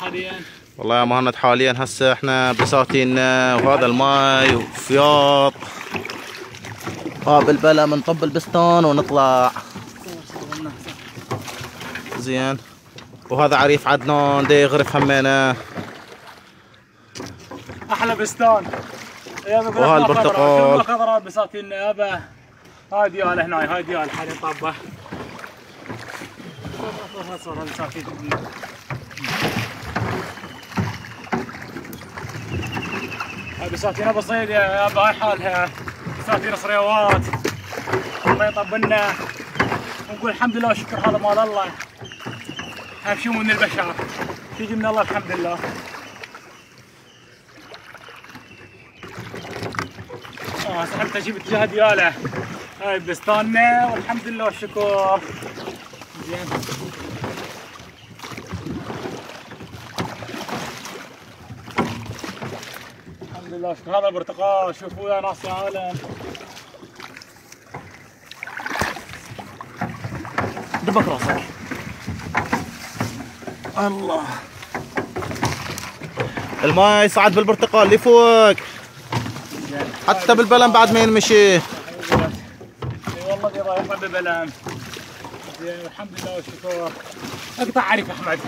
حاليا. والله يا مهند حاليا هسه إحنا بساتيننا وهذا الماي وفياض ها بالبلا بنطب البستان ونطلع. زين. وهذا عريف عدنان دي يغرف همينة. أحلى بستان. وها البرتقال. خضراء بساتيننا يابا هاي ديال هنا هاي ديال حاليا طابة. بساتين هاي بساتين بصيد يا يابا هاي حالها. بساتين صريوات الله يطبلنا. ونقول الحمد لله والشكر هذا مال الله. اهم شيء من البشر. تيجي من الله الحمد لله. آه سحبت أجيب اتجاه دياله. هاي بستاننا والحمد لله والشكر. زين. الحمد لله والشكر هذا البرتقال. شوفوا يا ناس يا عالم. دبك راسك. الله. الماي صعد بالبرتقال لفوق. حتى بالبلن بعد ما ينمشي. والله ببلام زين الحمد لله والشكر. أقطع عليك أحمد.